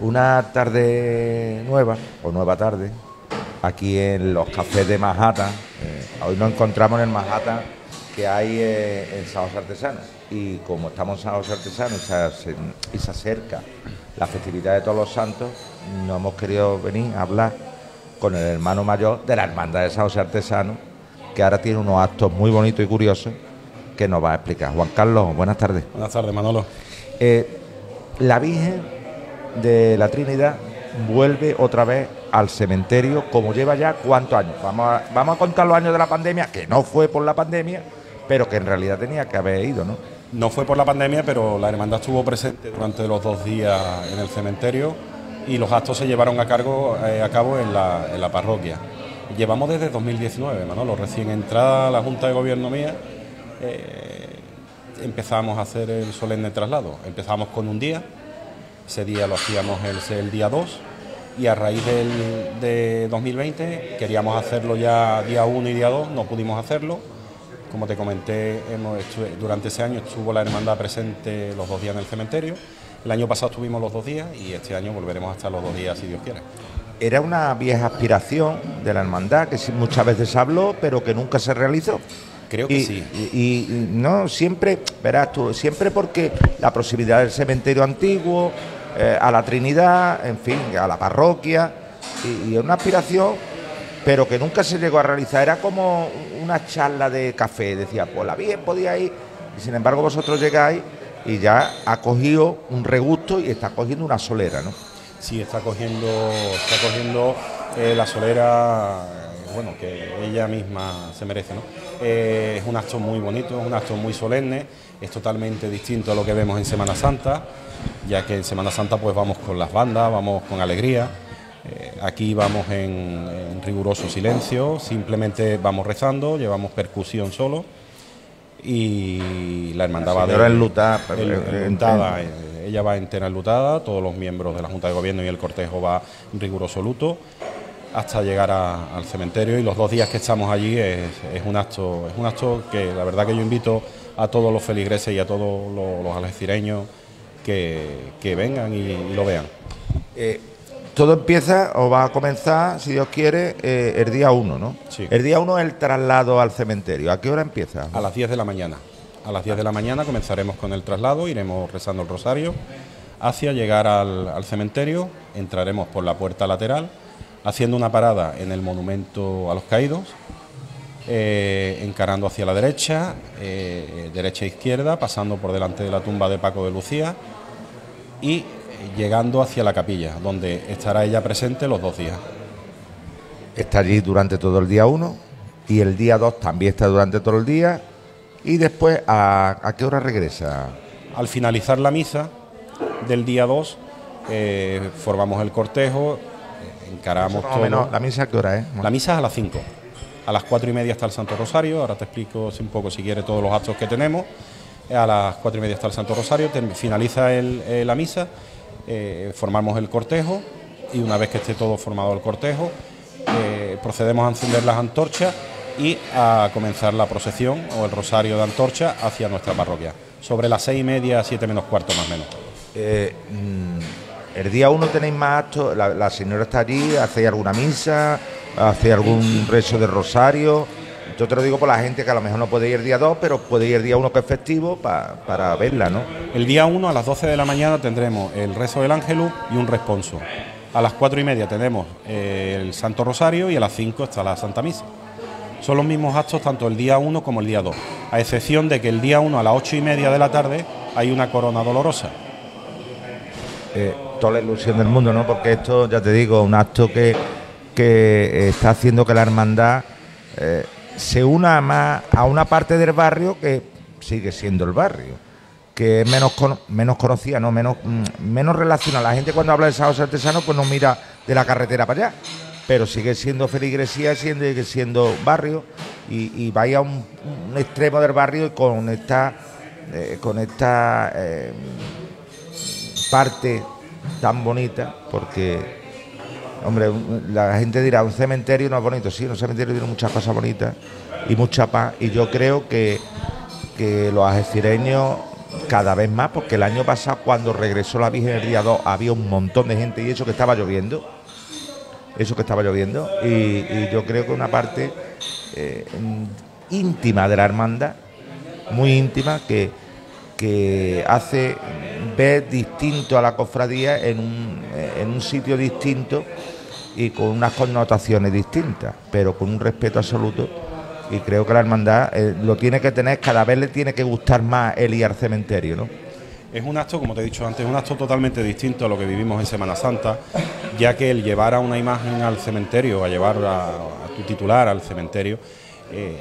Una tarde nueva, o nueva tarde, aquí en los cafés de Manhattan. Eh, hoy nos encontramos en el Manhattan que hay eh, en San José Artesano. Y como estamos en San José Artesano y se, acerca la festividad de todos los santos, nos hemos querido venir a hablar con el hermano mayor de la Hermandad de San José Artesano, que ahora tiene unos actos muy bonitos y curiosos que nos va a explicar. Juan Carlos, buenas tardes. Buenas tardes, Manolo. Eh, la Virgen de la Trinidad vuelve otra vez al cementerio, como lleva ya cuántos años. Vamos a, vamos a contar los años de la pandemia, que no fue por la pandemia, pero que en realidad tenía que haber ido, ¿no? No fue por la pandemia, pero la hermandad estuvo presente durante los dos días en el cementerio y los actos se llevaron a, cargo, eh, a cabo en la, en la parroquia. Llevamos desde 2019, Manolo, recién entrada la Junta de Gobierno mía, eh, empezamos a hacer el solemne traslado. Empezamos con un día, ese día lo hacíamos el, el día 2 y a raíz del, de 2020 queríamos hacerlo ya día 1 y día 2, no pudimos hacerlo. Como te comenté, hemos durante ese año estuvo la hermandad presente los dos días en el cementerio. El año pasado estuvimos los dos días y este año volveremos a estar los dos días si Dios quiere. Era una vieja aspiración de la hermandad que muchas veces habló, pero que nunca se realizó. Creo que sí. Y, no siempre, verás tú, siempre porque la proximidad del cementerio antiguo, eh, a la Trinidad, en fin, a la parroquia, y, una aspiración, pero que nunca se llegó a realizar. Era como una charla de café, decía, pues la bien podía ir, y sin embargo vosotros llegáis y ya ha cogido un regusto y está cogiendo una solera, ¿no? Sí, está cogiendo, está cogiendo eh, la solera, bueno, que ella misma se merece, ¿no? Eh, es un acto muy bonito, es un acto muy solemne, es totalmente distinto a lo que vemos en Semana Santa, ya que en Semana Santa pues vamos con las bandas, vamos con alegría. Eh, aquí vamos en, riguroso silencio, simplemente vamos rezando, llevamos percusión solo y la hermandad va de enlutada, enlutada, eh, ella va entera enlutada, todos los miembros de la Junta de Gobierno y el cortejo va en riguroso luto hasta llegar al cementerio y los dos días que estamos allí es, un acto es un acto que la verdad que yo invito a todos los feligreses y a todos los, los algecireños que, vengan y, lo vean. Eh, todo empieza o va a comenzar, si Dios quiere, eh, el día 1, ¿no? Sí. El día 1 es el traslado al cementerio. ¿A qué hora empieza? A las 10 de la mañana. A las 10 de la mañana comenzaremos con el traslado, iremos rezando el rosario hacia llegar al, al cementerio, entraremos por la puerta lateral haciendo una parada en el monumento a los caídos, eh, encarando hacia la derecha, eh, derecha e izquierda, pasando por delante de la tumba de Paco de Lucía y llegando hacia la capilla, donde estará ella presente los dos días. Está allí durante todo el día 1 y el día 2 también está durante todo el día. ¿Y después a, qué hora regresa? Al finalizar la misa del día 2, eh, formamos el cortejo, encaramos todo. ¿La misa a qué hora es? La misa es a las 5. A las 4 y media está el Santo Rosario. Ahora te explico un poco si quieres todos los actos que tenemos. A las 4 y media está el Santo Rosario. Finaliza eh, la misa. Eh, formamos el cortejo. Y una vez que esté todo formado el cortejo, eh, procedemos a encender las antorchas y a comenzar la procesión o el rosario de antorcha hacia nuestra parroquia. Sobre las seis y media, siete menos cuarto más o menos. Mm, el día uno tenéis más actos, la, señora está allí, hacéis alguna misa, hacéis algún rezo de rosario. Yo te lo digo por la gente que a lo mejor no puede ir el día 2, pero puede ir el día 1 que es festivo para verla, ¿no? El día 1 a las 12 de la mañana tendremos el rezo del ángelus y un responso. A las 4 y media tenemos eh, el Santo Rosario y a las 5 está la Santa Misa. Son los mismos actos tanto el día 1 como el día 2, a excepción de que el día 1 a las 8 y media de la tarde hay una corona dolorosa. Eh, toda la ilusión del mundo, ¿no? Porque esto, ya te digo, un acto que, que está haciendo que la hermandad eh, se una más a una parte del barrio que sigue siendo el barrio, que es menos, menos conocida, ¿no? Menos, mm, menos relacionada. La gente cuando habla de sábados artesanos pues no mira de la carretera para allá, pero sigue siendo feligresía, sigue siendo barrio y, y vaya a un, extremo del barrio y con esta, eh, con esta eh, parte tan bonita, porque, hombre, la gente dirá, un cementerio no es bonito, sí, un cementerio tiene muchas cosas bonitas y mucha paz, y yo creo que, que los algecireños cada vez más, porque el año pasado cuando regresó la Virgen el día 2 había un montón de gente y eso que estaba lloviendo, eso que estaba lloviendo, y, yo creo que una parte eh, íntima de la hermandad, muy íntima, que, que hace ver distinto a la cofradía en un, en un sitio distinto y con unas connotaciones distintas, pero con un respeto absoluto. Y creo que la hermandad eh, lo tiene que tener, cada vez le tiene que gustar más el ir al cementerio, ¿no? Es un acto, como te he dicho antes, un acto totalmente distinto a lo que vivimos en Semana Santa, ya que el llevar a una imagen al cementerio, a llevar a, tu titular al cementerio, eh,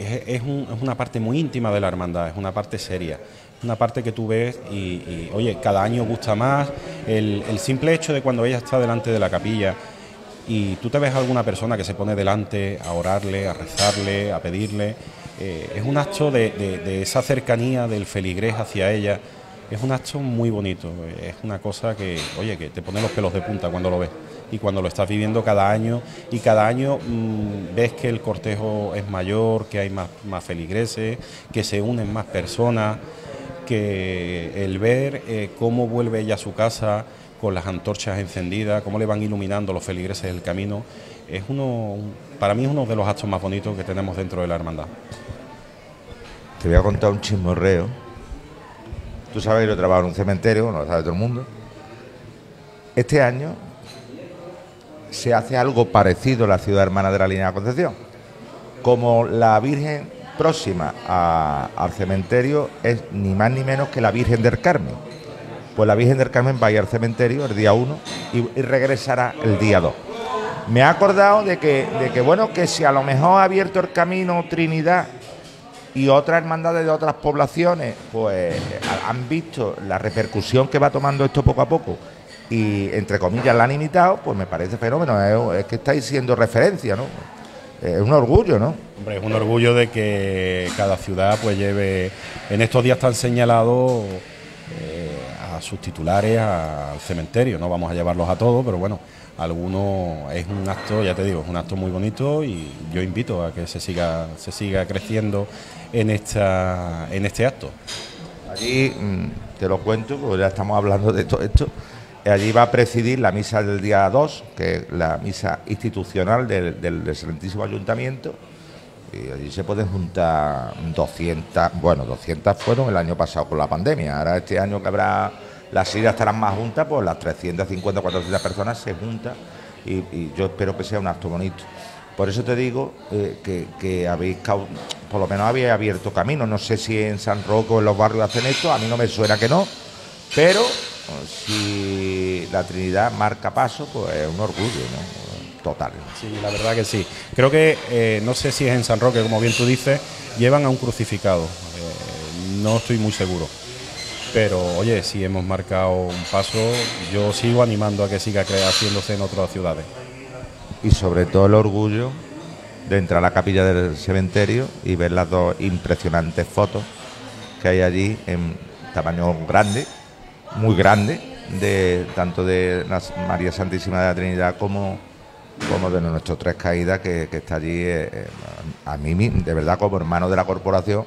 es, una parte muy íntima de la hermandad, es una parte seria, una parte que tú ves y, oye, cada año gusta más. El, simple hecho de cuando ella está delante de la capilla y tú te ves a alguna persona que se pone delante a orarle, a rezarle, a pedirle, eh, es un acto de, esa cercanía del feligrés hacia ella. Es un acto muy bonito, es una cosa que, oye, que te pone los pelos de punta cuando lo ves y cuando lo estás viviendo cada año y cada año mm, ves que el cortejo es mayor, que hay más, feligreses, que se unen más personas, que el ver eh, cómo vuelve ella a su casa con las antorchas encendidas, cómo le van iluminando los feligreses el camino, es uno, para mí es uno de los actos más bonitos que tenemos dentro de la hermandad. Te voy a contar un chismorreo. Tú sabes yo trabajo en un cementerio, no lo sabe todo el mundo. Este año se hace algo parecido en la ciudad hermana de la línea de Concepción. Como la Virgen próxima al cementerio es ni más ni menos que la Virgen del Carmen. Pues la Virgen del Carmen va a ir al cementerio el día 1 y, regresará el día 2. Me ha acordado de que, bueno, que si a lo mejor ha abierto el camino Trinidad y otras hermandades de otras poblaciones, pues han visto la repercusión que va tomando esto poco a poco y entre comillas la han imitado, pues me parece fenómeno, es, que estáis siendo referencia, ¿no? Es un orgullo, ¿no? Hombre, es un orgullo de que cada ciudad pues lleve, en estos días tan señalados eh, a sus titulares al cementerio, no vamos a llevarlos a todos, pero bueno, algunos es un acto, ya te digo, es un acto muy bonito y yo invito a que se siga, se siga creciendo en esta, en este acto. Allí mm, te lo cuento, porque ya estamos hablando de todo esto. Allí va a presidir la misa del día 2, que es la misa institucional del, del, excelentísimo ayuntamiento. Y allí se pueden juntar 200, bueno, 200 fueron el año pasado con la pandemia. Ahora este año que habrá, las sillas estarán más juntas, pues las 350, 400 personas se juntan y, yo espero que sea un acto bonito. Por eso te digo eh, que, que, habéis, por lo menos habéis abierto camino. No sé si en San Roque o en los barrios hacen esto, a mí no me suena que no, pero si la Trinidad marca paso, pues es un orgullo, ¿no? Total. Sí, la verdad que sí. Creo que, eh, no sé si es en San Roque, como bien tú dices, llevan a un crucificado. Eh, no estoy muy seguro. Pero, oye, si hemos marcado un paso, yo sigo animando a que siga haciéndose en otras ciudades. Y sobre todo el orgullo de entrar a la capilla del cementerio y ver las dos impresionantes fotos que hay allí en tamaño grande muy grande, de tanto de la María Santísima de la Trinidad como, como de nuestros tres caídas que, está allí. Eh, eh, a mí, de verdad, como hermano de la corporación,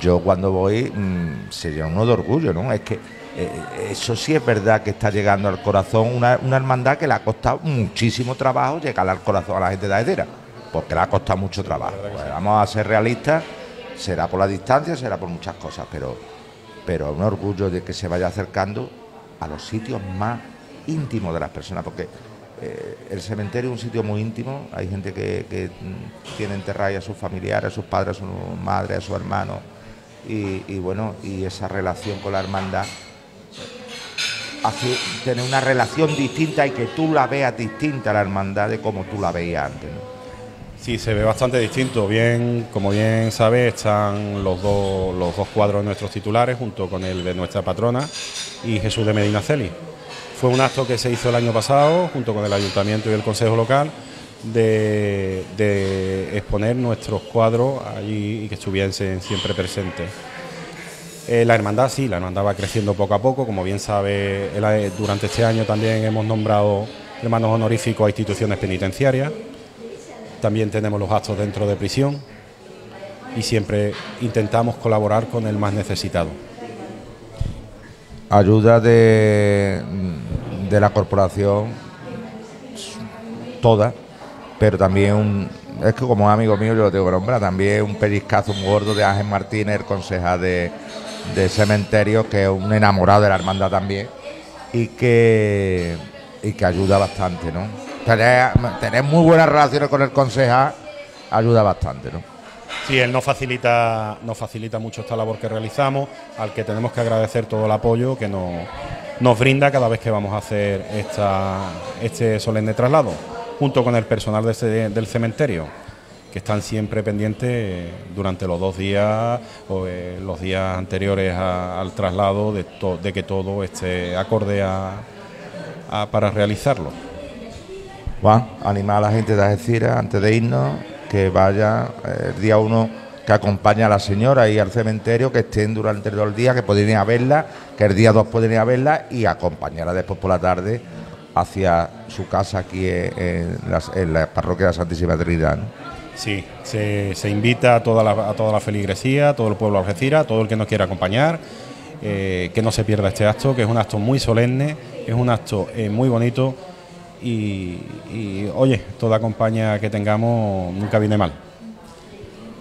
yo cuando voy mm, sería uno de orgullo, ¿no? Es que eh, eso sí es verdad que está llegando al corazón una, una, hermandad que le ha costado muchísimo trabajo llegar al corazón a la gente de Aedera, porque le ha costado mucho trabajo. Pues vamos a ser realistas, será por la distancia, será por muchas cosas, pero pero un orgullo de que se vaya acercando a los sitios más íntimos de las personas, porque eh, el cementerio es un sitio muy íntimo, hay gente que, tiene enterrada a sus familiares, a sus padres, a sus madres, a sus hermanos, y, bueno, y esa relación con la hermandad hace tener una relación distinta y que tú la veas distinta a la hermandad de como tú la veías antes. Sí, se ve bastante distinto. Bien, como bien sabes, están los dos, los dos cuadros de nuestros titulares junto con el de nuestra patrona y Jesús de Medina Celi. Fue un acto que se hizo el año pasado junto con el ayuntamiento y el consejo local de, exponer nuestros cuadros allí y que estuviesen siempre presentes. Eh, la hermandad sí, la hermandad va creciendo poco a poco. Como bien sabe, durante este año también hemos nombrado hermanos honoríficos a instituciones penitenciarias también tenemos los actos dentro de prisión y siempre intentamos colaborar con el más necesitado. Ayuda de, de la corporación toda, pero también un, es que como amigo mío yo lo tengo que nombrar, también un pellizcazo muy gordo de Ángel Martínez, el concejal de, de cementerio, que es un enamorado de la hermandad también, y que, y que ayuda bastante, ¿no? Tener, tener muy buenas relaciones con el concejal ayuda bastante, ¿no? Sí, él nos facilita, nos facilita mucho esta labor que realizamos, al que tenemos que agradecer todo el apoyo que nos, nos brinda cada vez que vamos a hacer esta, este solemne traslado, junto con el personal este, del cementerio, que están siempre pendientes durante los dos días o eh, los días anteriores a- al traslado de, to- de que todo esté acorde a- a- para realizarlo. Juan, animar a la gente de Algeciras antes de irnos, que vaya eh, el día uno, que acompañe a la señora y al cementerio, que estén durante todo el día, que pueden ir a verla, que el día dos pueden ir a verla y acompañarla después por la tarde hacia su casa aquí en, en las- en la parroquia de la Santísima Trinidad. ¿no? Sí, se, se invita a toda, la, a toda la feligresía, a todo el pueblo de Algeciras, a todo el que nos quiera acompañar, eh, que no se pierda este acto, que es un acto muy solemne, es un acto eh, muy bonito y, y, oye, toda compañía que tengamos nunca viene mal.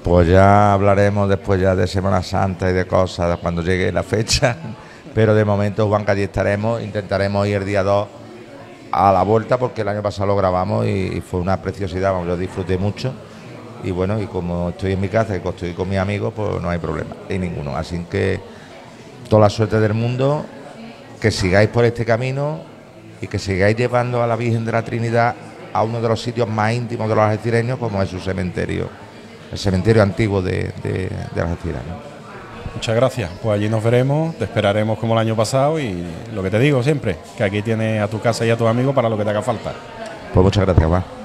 Pues ya hablaremos después ya de Semana Santa y de cosas cuando llegue la fecha. Pero de momento, Juan, que allí estaremos. Intentaremos ir el día 2 a la vuelta porque el año pasado lo grabamos y, fue una preciosidad. Vamos, yo disfruté mucho. Y bueno, y como estoy en mi casa y estoy con mis amigos, pues no hay problema. Y ninguno. Así que toda la suerte del mundo. Que sigáis por este camino y que sigáis llevando a la Virgen de la Trinidad a uno de los sitios más íntimos de los algecireños, como es su cementerio el cementerio antiguo de, de, de. Muchas gracias, pues allí nos veremos, te esperaremos como el año pasado y lo que te digo siempre, que aquí tienes a tu casa y a tus amigos para lo que te haga falta. Pues muchas gracias.